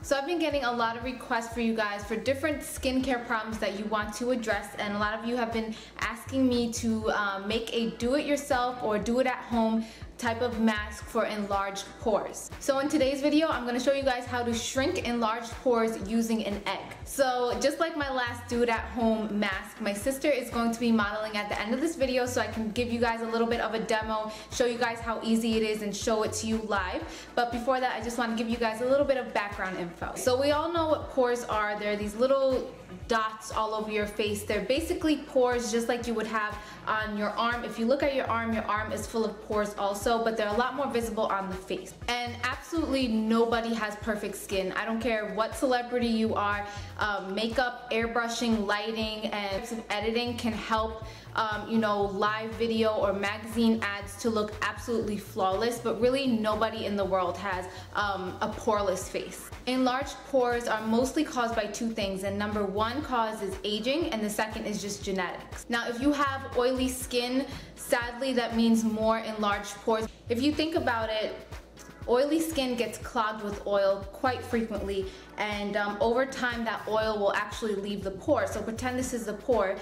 So I've been getting a lot of requests for you guys for different skincare problems that you want to address and a lot of you have been asking me to um, make a do-it-yourself or do-it-at-home type of mask for enlarged pores. So in today's video, I'm gonna show you guys how to shrink enlarged pores using an egg. So just like my last it at home mask, my sister is going to be modeling at the end of this video so I can give you guys a little bit of a demo, show you guys how easy it is and show it to you live. But before that, I just wanna give you guys a little bit of background info. So we all know what pores are. They're these little dots all over your face. They're basically pores just like you would have on your arm. If you look at your arm, your arm is full of pores also, but they're a lot more visible on the face. And absolutely nobody has perfect skin. I don't care what celebrity you are, um, makeup, airbrushing, lighting, and editing can help um, you know, live video or magazine ads to look absolutely flawless, but really nobody in the world has um, a poreless face. Enlarged pores are mostly caused by two things, and number one cause is aging, and the second is just genetics. Now, if you have oily skin, sadly that means more enlarged pores. If you think about it, Oily skin gets clogged with oil quite frequently and um, over time that oil will actually leave the pore. So pretend this is the pore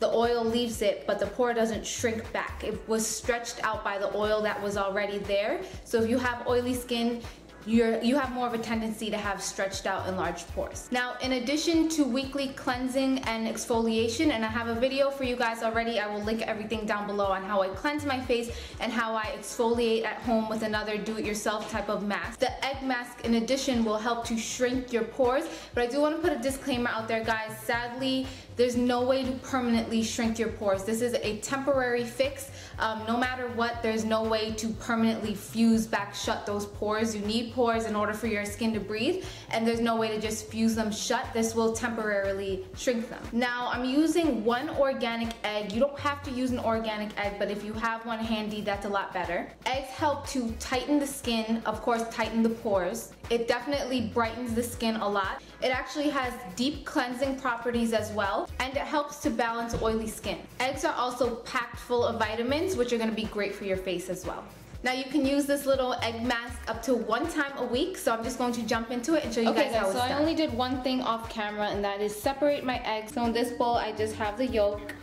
the oil leaves it, but the pore doesn't shrink back. It was stretched out by the oil that was already there. So if you have oily skin, you're, you have more of a tendency to have stretched out enlarged pores. Now, in addition to weekly cleansing and exfoliation, and I have a video for you guys already, I will link everything down below on how I cleanse my face and how I exfoliate at home with another do-it-yourself type of mask. The egg mask, in addition, will help to shrink your pores, but I do want to put a disclaimer out there, guys. Sadly, there's no way to permanently shrink your pores. This is a temporary fix. Um, no matter what, there's no way to permanently fuse back shut those pores. You need pores in order for your skin to breathe, and there's no way to just fuse them shut. This will temporarily shrink them. Now, I'm using one organic egg. You don't have to use an organic egg, but if you have one handy, that's a lot better. Eggs help to tighten the skin, of course, tighten the pores. It definitely brightens the skin a lot. It actually has deep cleansing properties as well and it helps to balance oily skin. Eggs are also packed full of vitamins which are going to be great for your face as well. Now you can use this little egg mask up to one time a week, so I'm just going to jump into it and show you okay, guys, how it's so done. I only did one thing off camera and that is separate my eggs. So in this bowl I just have the yolk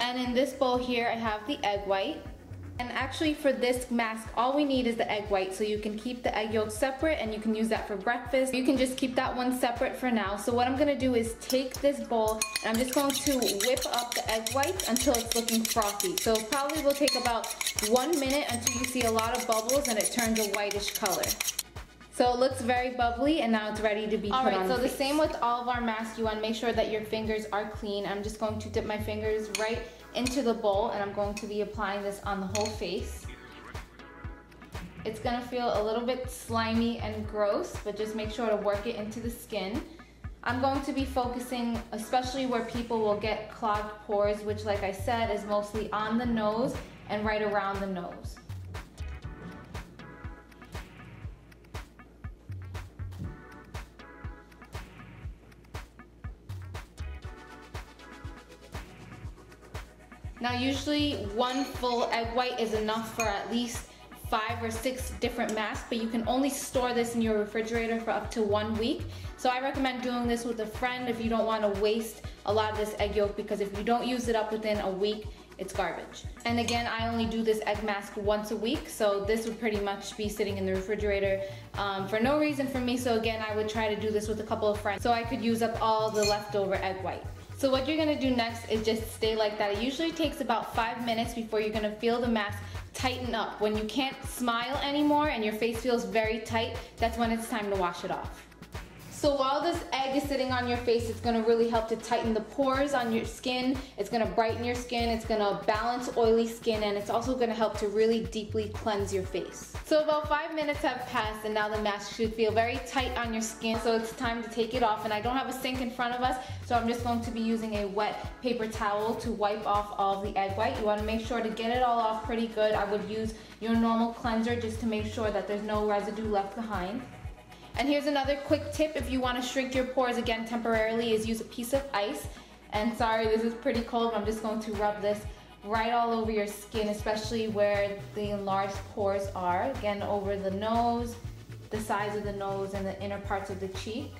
and in this bowl here I have the egg white. And actually for this mask, all we need is the egg white. So you can keep the egg yolk separate and you can use that for breakfast. You can just keep that one separate for now. So what I'm gonna do is take this bowl and I'm just going to whip up the egg whites until it's looking frothy. So probably will take about one minute until you see a lot of bubbles and it turns a whitish color. So it looks very bubbly and now it's ready to be all put right, on so the, the same with all of our masks, you wanna make sure that your fingers are clean. I'm just going to dip my fingers right into the bowl and I'm going to be applying this on the whole face. It's gonna feel a little bit slimy and gross, but just make sure to work it into the skin. I'm going to be focusing especially where people will get clogged pores, which like I said is mostly on the nose and right around the nose. Now usually one full egg white is enough for at least five or six different masks, but you can only store this in your refrigerator for up to one week. So I recommend doing this with a friend if you don't want to waste a lot of this egg yolk because if you don't use it up within a week, it's garbage. And again, I only do this egg mask once a week, so this would pretty much be sitting in the refrigerator um, for no reason for me. So again, I would try to do this with a couple of friends so I could use up all the leftover egg white. So what you're gonna do next is just stay like that. It usually takes about five minutes before you're gonna feel the mask tighten up. When you can't smile anymore and your face feels very tight, that's when it's time to wash it off. So while this egg is sitting on your face, it's gonna really help to tighten the pores on your skin. It's gonna brighten your skin. It's gonna balance oily skin and it's also gonna help to really deeply cleanse your face. So about five minutes have passed and now the mask should feel very tight on your skin. So it's time to take it off and I don't have a sink in front of us. So I'm just going to be using a wet paper towel to wipe off all the egg white. You wanna make sure to get it all off pretty good. I would use your normal cleanser just to make sure that there's no residue left behind. And here's another quick tip if you want to shrink your pores again temporarily is use a piece of ice. And sorry, this is pretty cold, I'm just going to rub this right all over your skin, especially where the enlarged pores are. Again, over the nose the sides of the nose and the inner parts of the cheek.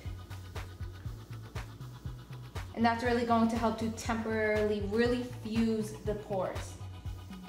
And that's really going to help to temporarily really fuse the pores.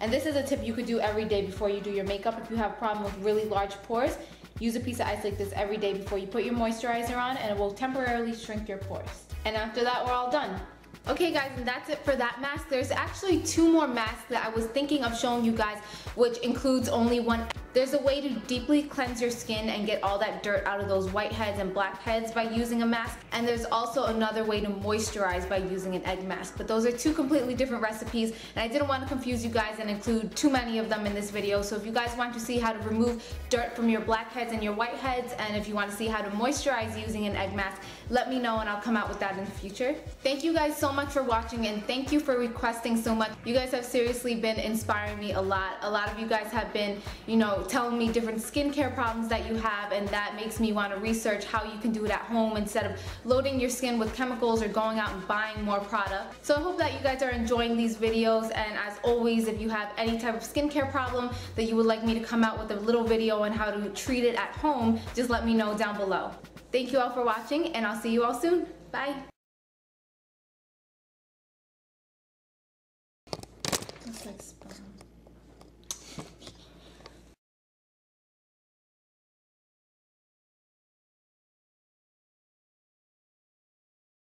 And this is a tip you could do every day before you do your makeup. If you have a problem with really large pores, use a piece of ice like this every day before you put your moisturizer on and it will temporarily shrink your pores. And after that, we're all done. Okay guys, and that's it for that mask. There's actually two more masks that I was thinking of showing you guys, which includes only one there's a way to deeply cleanse your skin and get all that dirt out of those whiteheads and blackheads by using a mask. And there's also another way to moisturize by using an egg mask. But those are two completely different recipes and I didn't want to confuse you guys and include too many of them in this video. So if you guys want to see how to remove dirt from your blackheads and your whiteheads and if you want to see how to moisturize using an egg mask, let me know and I'll come out with that in the future. Thank you guys so much for watching and thank you for requesting so much. You guys have seriously been inspiring me a lot. A lot of you guys have been, you know, telling me different skincare problems that you have and that makes me want to research how you can do it at home instead of loading your skin with chemicals or going out and buying more product. So I hope that you guys are enjoying these videos and as always if you have any type of skincare problem that you would like me to come out with a little video on how to treat it at home, just let me know down below. Thank you all for watching and I'll see you all soon. Bye. How's this bone?